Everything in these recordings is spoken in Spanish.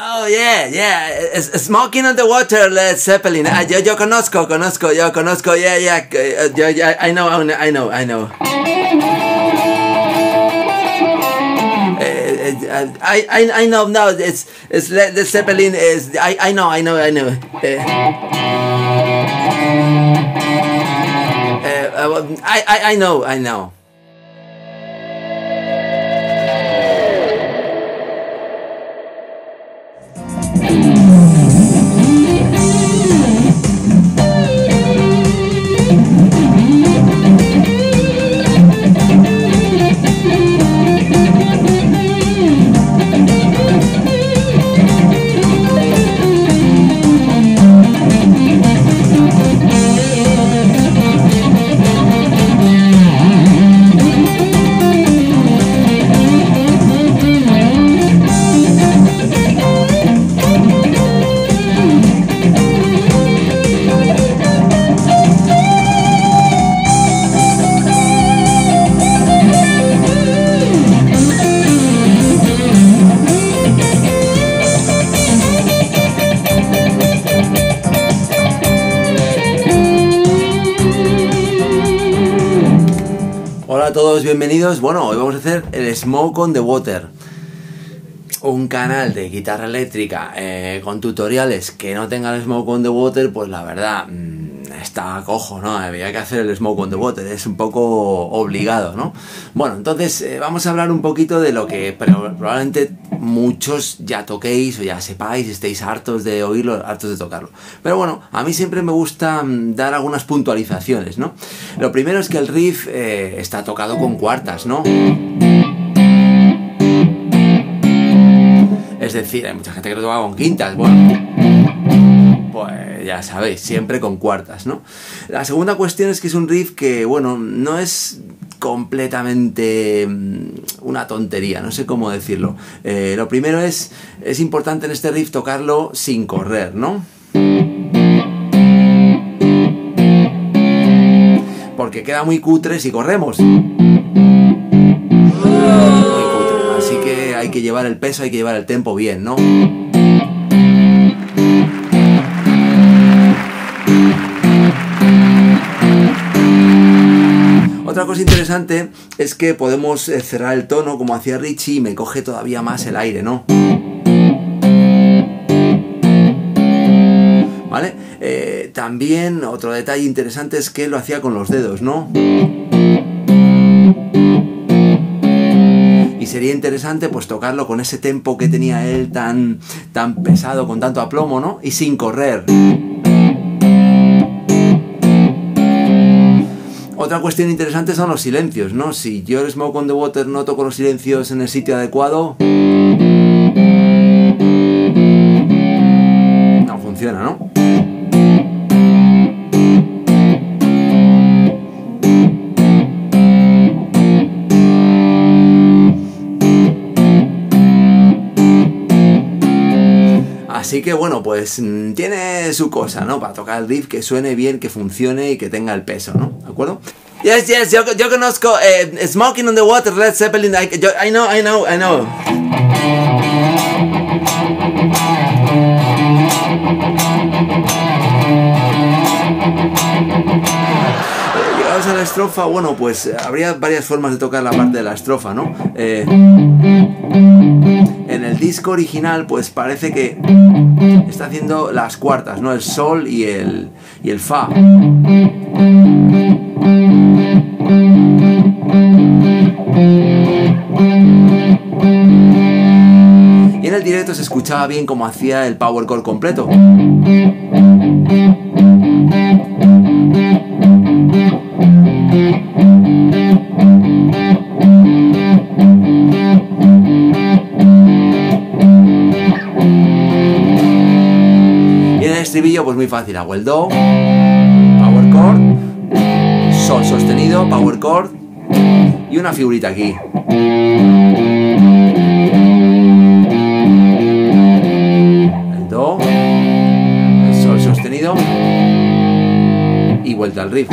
Oh, yeah, yeah. Smoking on the Water, Led Zeppelin. Ah, yo, yo conozco, conozco, yo conozco, yeah, yeah. eh, Yo, yo, I know, I know, I know. Eh, eh, I, I, I know, no, it's, it's Led Zeppelin is, I, I know, I know, I know. Eh, uh, I, I, I know, I know. A todos, bienvenidos. Bueno, hoy vamos a hacer el Smoke on the Water. Un canal de guitarra eléctrica eh, con tutoriales que no tenga el Smoke on the Water, pues la verdad mm, está cojo, ¿no? Había que hacer el Smoke on the Water, es un poco obligado, ¿no? Bueno, entonces eh, vamos a hablar un poquito de lo que pro- probablemente muchos ya toquéis o ya sepáis, estéis hartos de oírlo, hartos de tocarlo. Pero bueno, a mí siempre me gusta mm, dar algunas puntualizaciones, ¿no? Lo primero es que el riff eh, está tocado con cuartas, ¿no? Es decir, hay mucha gente que lo toca con quintas, bueno. Pues ya sabéis, siempre con cuartas, ¿no? La segunda cuestión es que es un riff que, bueno, no es completamente mm, una tontería, no sé cómo decirlo. Eh, lo primero es, es importante en este riff tocarlo sin correr, ¿no? Porque queda muy cutre si corremos. Muy cutre. Así que hay que llevar el peso, hay que llevar el tempo bien, ¿no? Otra cosa interesante es que podemos eh, cerrar el tono como hacía Richie y me coge todavía más el aire, ¿no? ¿Vale? Eh, también otro detalle interesante es que lo hacía con los dedos, ¿no? Y sería interesante pues tocarlo con ese tempo que tenía él tan, tan pesado, con tanto aplomo, ¿no? Y sin correr. Otra cuestión interesante son los silencios, ¿no? Si yo el Smoke on the Water no toco los silencios en el sitio adecuado, no funciona, ¿no? Así que bueno, pues mm, tiene su cosa, ¿no? Para tocar el riff que suene bien, que funcione y que tenga el peso, ¿no? ¿De acuerdo? Yes, yes, yo, conozco eh, Smoking on the Water, Led Zeppelin, I, yo- I know, I know, I know. Llegados a la estrofa, bueno, pues eh, habría varias formas de tocar la parte de la estrofa, ¿no? Eh, en el disco original, pues parece que está haciendo las cuartas, ¿no? El sol y el, y el fa. Directo se escuchaba bien cómo hacía el power chord completo. Y en el estribillo, pues muy fácil. Hago el do, power chord, sol sostenido, power chord y una figurita aquí. Vuelta al riff.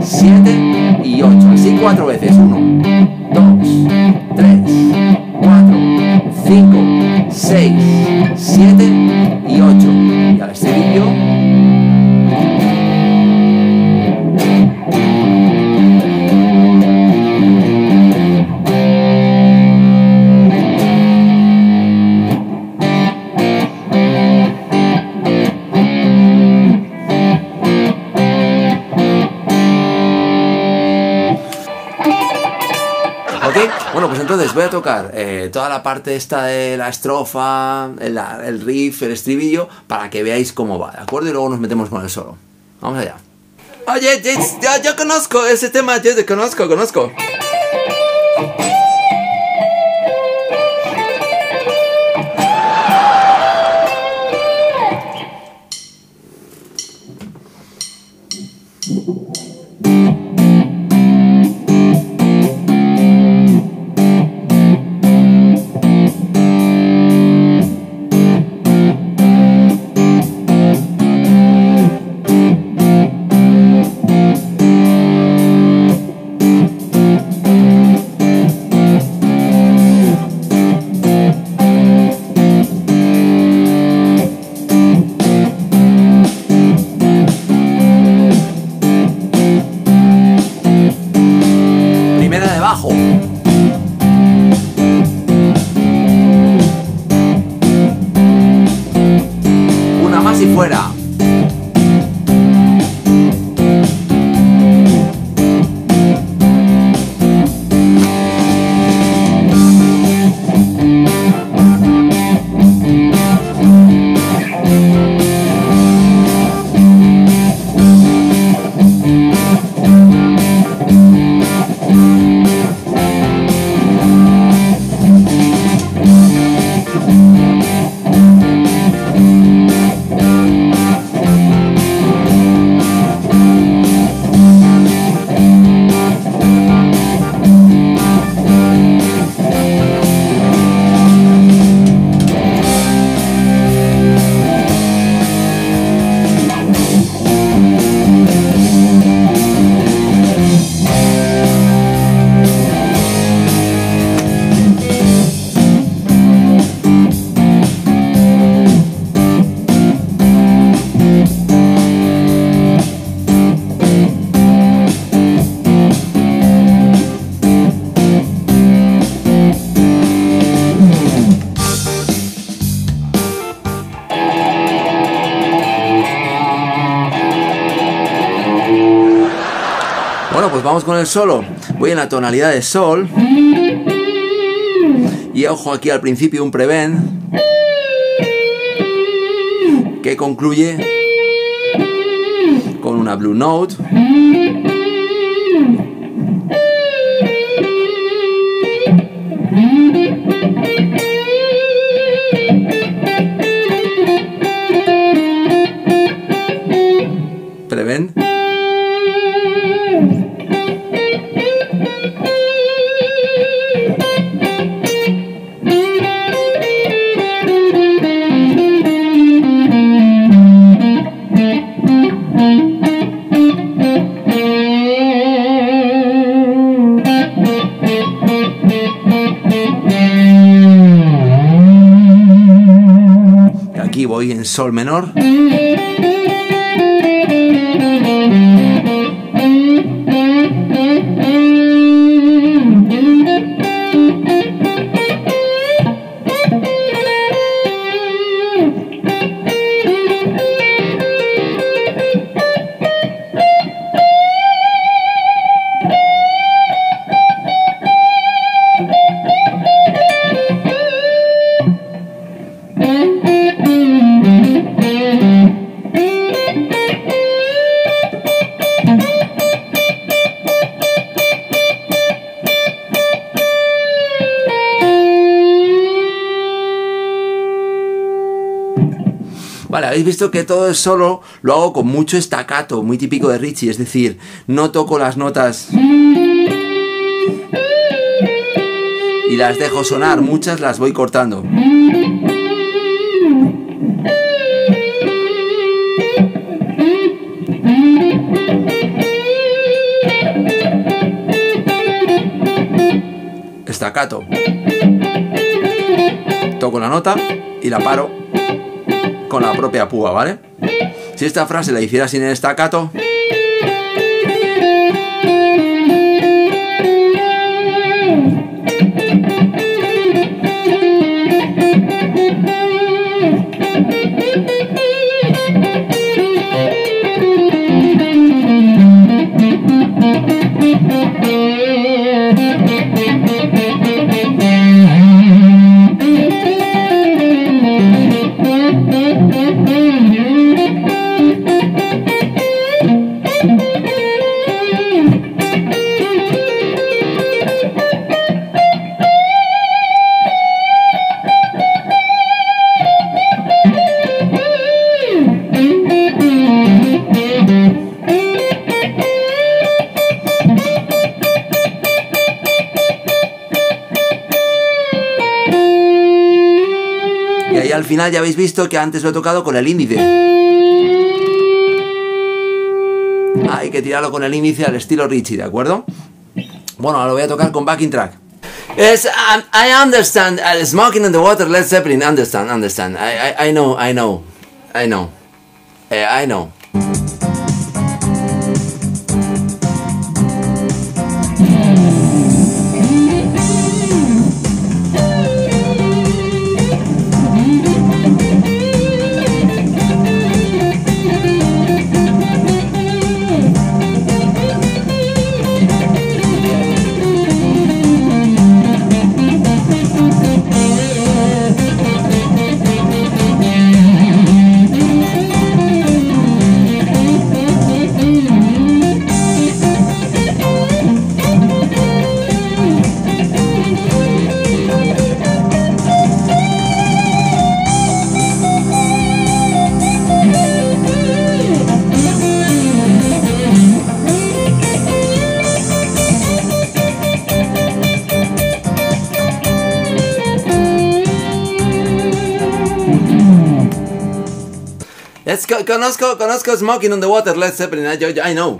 7 y 8. Así cuatro veces. 1, 2, 3, 4, 5, 6, 7 voy a tocar eh, toda la parte esta de la estrofa, el, riff, el estribillo, para que veáis cómo va, ¿de acuerdo? Y luego nos metemos con el solo. Vamos allá. Oye, ya, yo conozco ese tema, yo te conozco, conozco. fuera. Con el solo. Voy en la tonalidad de sol. Y ojo aquí al principio un prevent. Que concluye con una blue note. Sol menor. Vale, habéis visto que todo es solo lo hago con mucho estacato, muy típico de Richie, es decir, no toco las notas y y las dejo sonar, muchas las voy cortando. Estacato. Toco la nota y la paro con la propia púa, ¿vale? Si esta frase la hiciera sin el estacato, final ya habéis visto que antes lo he tocado con el índice. Hay que tirarlo con el índice al estilo Richie, ¿de acuerdo? Bueno, ahora lo voy a tocar con backing track. Yes, um, I understand. Uh, smoking in the water, Led Zeppelin. Understand, understand. I, I, know, I know, I know, Eh, I know. Let's go, conozco, conozco Smoking on the Water, Led Zeppelin. I, I, I know.